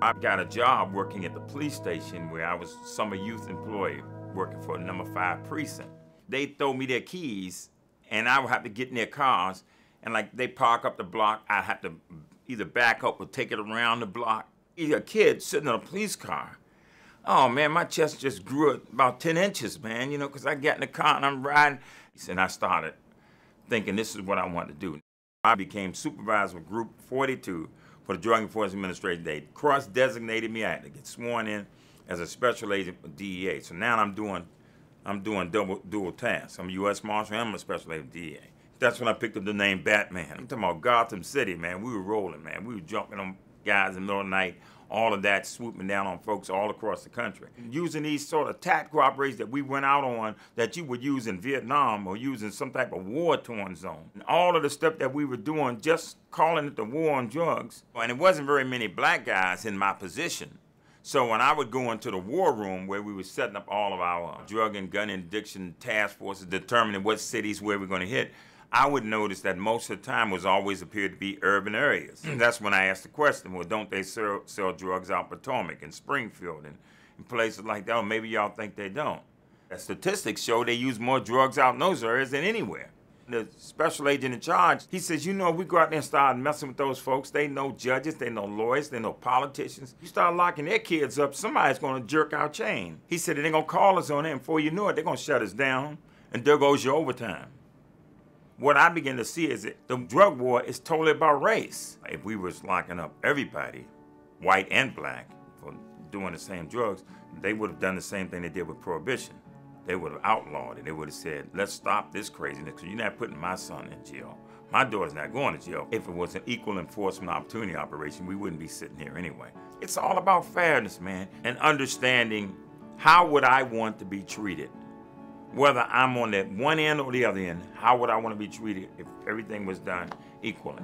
I got a job working at the police station where I was summer youth employee working for number five precinct. They throw me their keys and I would have to get in their cars and like they park up the block, I'd have to either back up or take it around the block. Either a kid sitting in a police car. Oh man, my chest just grew about 10 inches, man, you know, because I got in the car and I'm riding. And I started thinking this is what I want to do. I became supervisor of Group 42 for the Drug Enforcement Administration. They cross-designated me. I had to get sworn in as a special agent for DEA. So now I'm doing, I'm doing double dual tasks. I'm a U.S. Marshal and I'm a special agent for DEA. That's when I picked up the name Batman. I'm talking about Gotham City, man. We were rolling, man. We were jumping on guys in the middle of the night, all of that swooping down on folks all across the country. Using these sort of tactical operations that we went out on that you would use in Vietnam or using some type of war-torn zone. And all of the stuff that we were doing, just calling it the war on drugs. And it wasn't very many black guys in my position. So when I would go into the war room where we were setting up all of our drug and gun interdiction task forces, determining what cities where we're going to hit, I would notice that most of the time was always appeared to be urban areas. And that's when I asked the question, well, don't they sell, sell drugs out Potomac and Springfield and, and places like that? Or maybe y'all think they don't. The statistics show they use more drugs out in those areas than anywhere. The special agent in charge, he says, you know, we go out there and start messing with those folks. They know judges, they know lawyers, they know politicians. You start locking their kids up, somebody's gonna jerk our chain. He said, they're gonna call us on it, and before you know it, they're gonna shut us down, and there goes your overtime what I begin to see is that the drug war is totally about race. If we was locking up everybody, white and black, for doing the same drugs, they would have done the same thing they did with prohibition. They would have outlawed it. They would have said, let's stop this craziness because you're not putting my son in jail. My daughter's not going to jail. If it was an equal enforcement opportunity operation, we wouldn't be sitting here anyway. It's all about fairness, man, and understanding how would I want to be treated whether I'm on that one end or the other end, how would I want to be treated if everything was done equally?